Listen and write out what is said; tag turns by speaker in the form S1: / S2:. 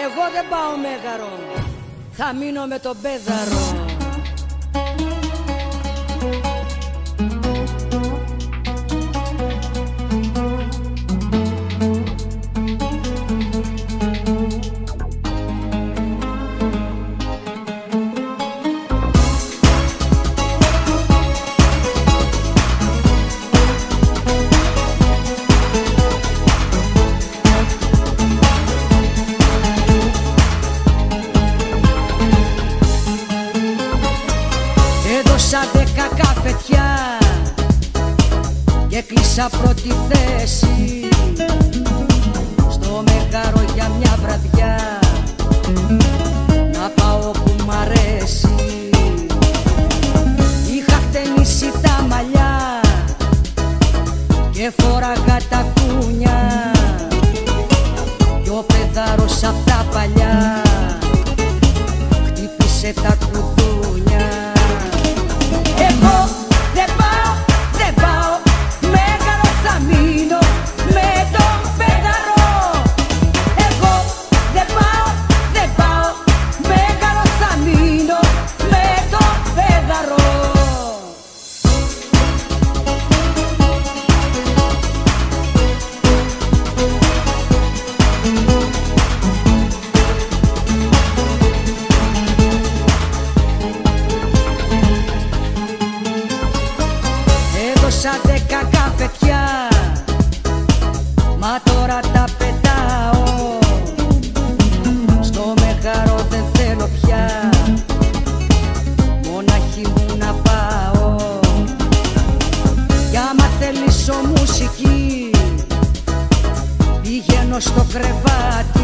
S1: Εγώ δεν πάω μέγαρο. Θα μείνω με τον πέδαρο δέκα καφετιά και κλείσα πρώτη θέση. Στο μεγάρο για μια βραδιά να πάω που μ' αρέσει. Είχα χτενίσει τα μαλλιά και φόραγα τα κούνια. Κι ο παιδάρος απ' τα παλιά χτύπησε τα δέκα καφετιά. Μα τώρα τα πετάω. Στο μεγάρο δεν θέλω πια. Μοναχή μου να πάω. Κι άμα θέλεις ο μουσική Πηγαίνω στο κρεβάτι